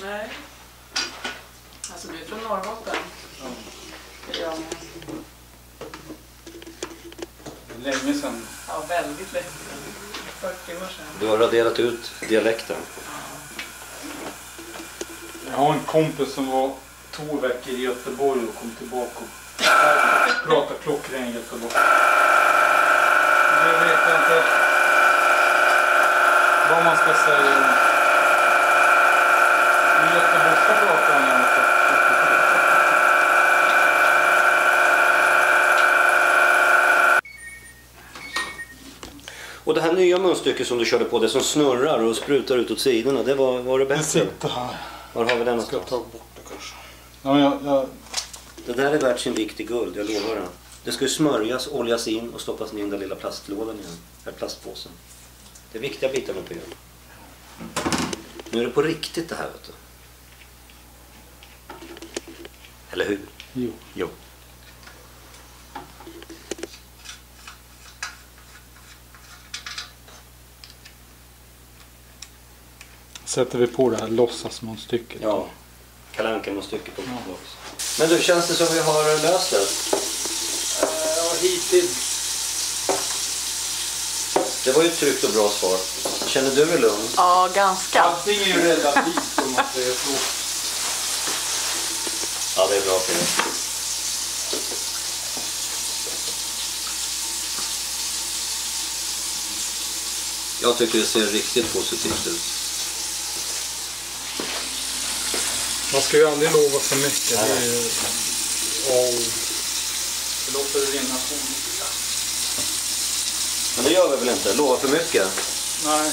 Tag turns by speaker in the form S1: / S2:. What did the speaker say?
S1: Nej. Alltså du är från Norrbotten. Det är jag med.
S2: Länge sedan.
S1: Ja, väldigt länge. 40 år sedan.
S3: Du har raderat ut dialekten.
S2: Jag har en kompis som var två veckor i Göteborg och kom tillbaka och pratade klockren göteborgska. Jag vet inte vad man ska säga
S3: Och det här nya munstycket som du körde på, det som snurrar och sprutar ut åt sidorna, det var, var det bättre?
S2: sitter här.
S3: Var har vi den
S2: Jag ska
S3: någonstans?
S2: ta bort det kanske. Ja, jag, jag,
S3: Det där är värt sin vikt i guld, jag lovar det. Det ska smörjas, oljas in och stoppas ner i den lilla plastlådan igen. Eller plastpåsen. Det är viktiga bitar med program. Nu är det på riktigt det här vet du. Eller hur?
S2: jo.
S3: Jo.
S2: Sätter vi på det här låtsasmunstycket.
S3: Ja. Kalle Anka-munstycket på tillbaks. Men du, känns det som vi har löst det?
S2: Ja, hittills.
S3: Det var ju ett tryggt och bra svar. Känner du dig lugn?
S1: Ja, ganska.
S2: Allting är ju relativt om man säger så.
S3: Ja, det är bra Peter. Jag tycker det ser riktigt positivt ut.
S2: Man ska ju aldrig lova för mycket. Det är ju... Och... Det låter det rinna på.
S3: Men det gör vi väl inte? Lova för mycket?
S2: Nej.